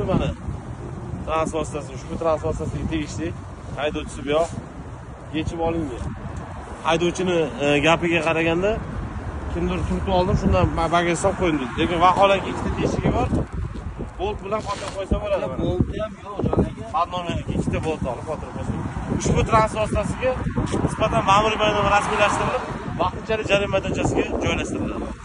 haydovchisi mana. Transport vositasi ushbu transport vositasiga tegishli. Haydovchisi bu yoq. Yechib olingan. Haydovchini e, gapiga qaraganda kimdir turtib oldim shundan bagajga solib qo'ydim dedi. Lekin vaholanki ikkita teshigi bor. Bolt bilan qotirib qo'ysa bo'ladi bolti ham yo'q podnomeniki ikkita bolt olib qotirib qo'ysa ushbu transport vositasiga nisbatan ma'muriy bayonnoma rasmiylashtirilib vaqtinchalik jarima maydonchasiga joylashtiriladi.